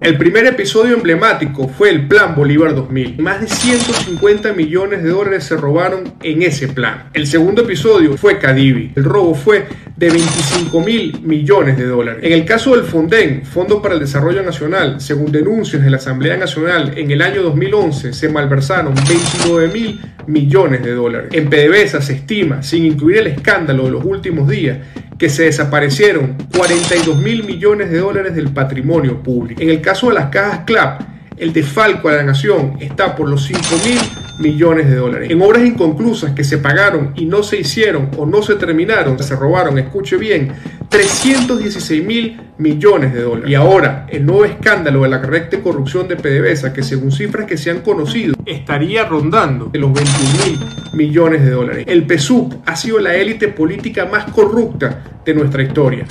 El primer episodio emblemático fue el Plan Bolívar 2000. Más de 150 millones de dólares se robaron en ese plan. El segundo episodio fue Cadivi. El robo fue de 25 mil millones de dólares. En el caso del Fonden, Fondo para el Desarrollo Nacional, según denuncias de la Asamblea Nacional, en el año 2011 se malversaron 29 mil millones de dólares. En PDVSA se estima, sin incluir el escándalo de los últimos días, que se desaparecieron 42 mil millones de dólares del patrimonio público. En el caso de las cajas CLAP, el defalco a la nación está por los 5 mil millones de dólares. En obras inconclusas que se pagaron y no se hicieron o no se terminaron, se robaron, escuche bien, 316 mil millones de dólares. Y ahora, el nuevo escándalo de la correcta corrupción de PDVSA, que según cifras que se han conocido, estaría rondando de los 21 mil millones de dólares. El PSUV ha sido la élite política más corrupta de nuestra historia.